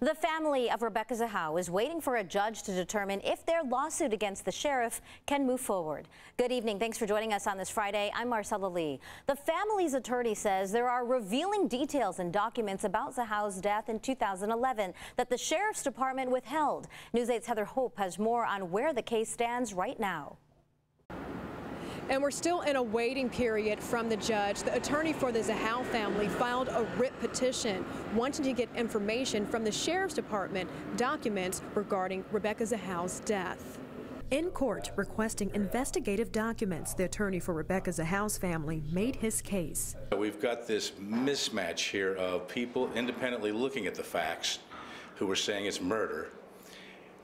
The family of Rebecca Zahau is waiting for a judge to determine if their lawsuit against the sheriff can move forward. Good evening. Thanks for joining us on this Friday. I'm Marcella Lee. The family's attorney says there are revealing details and documents about Zahau's death in 2011 that the sheriff's department withheld. News 8's Heather Hope has more on where the case stands right now. And we're still in a waiting period from the judge. The attorney for the Zahau family filed a writ petition wanting to get information from the Sheriff's Department documents regarding Rebecca Zahau's death. In court, requesting investigative documents, the attorney for Rebecca Zahau's family made his case. We've got this mismatch here of people independently looking at the facts who are saying it's murder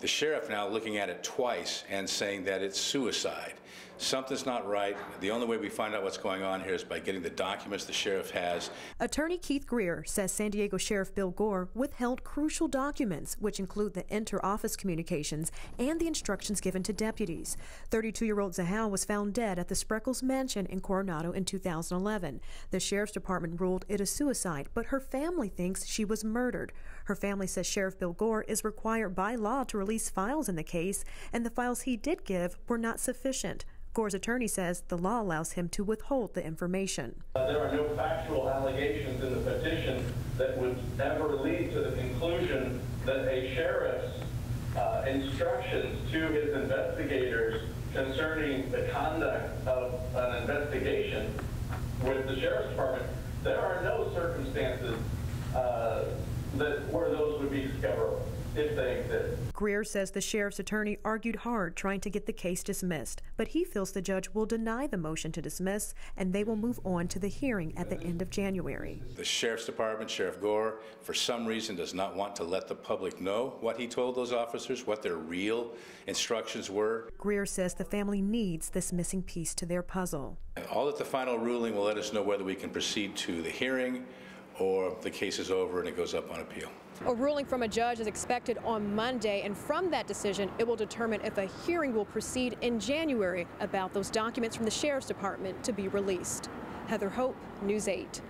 the sheriff now looking at it twice and saying that it's suicide. Something's not right. The only way we find out what's going on here is by getting the documents the sheriff has. Attorney Keith Greer says San Diego Sheriff Bill Gore withheld crucial documents, which include the inter-office communications and the instructions given to deputies. 32-year-old Zahau was found dead at the Spreckels Mansion in Coronado in 2011. The sheriff's department ruled it a suicide, but her family thinks she was murdered. Her family says Sheriff Bill Gore is required by law to release files in the case, and the files he did give were not sufficient. Gore's attorney says the law allows him to withhold the information. There are no factual allegations in the petition that would ever lead to the conclusion that a sheriff's uh, instructions to his investigators concerning the conduct of an investigation with the sheriff's department, there are no circumstances uh, that where those would be discoverable if they exist. Greer says the sheriff's attorney argued hard trying to get the case dismissed, but he feels the judge will deny the motion to dismiss and they will move on to the hearing at the end of January. The sheriff's department, Sheriff Gore, for some reason does not want to let the public know what he told those officers, what their real instructions were. Greer says the family needs this missing piece to their puzzle. All that the final ruling will let us know whether we can proceed to the hearing or the case is over and it goes up on appeal. A ruling from a judge is expected on Monday, and from that decision, it will determine if a hearing will proceed in January about those documents from the Sheriff's Department to be released. Heather Hope, News 8.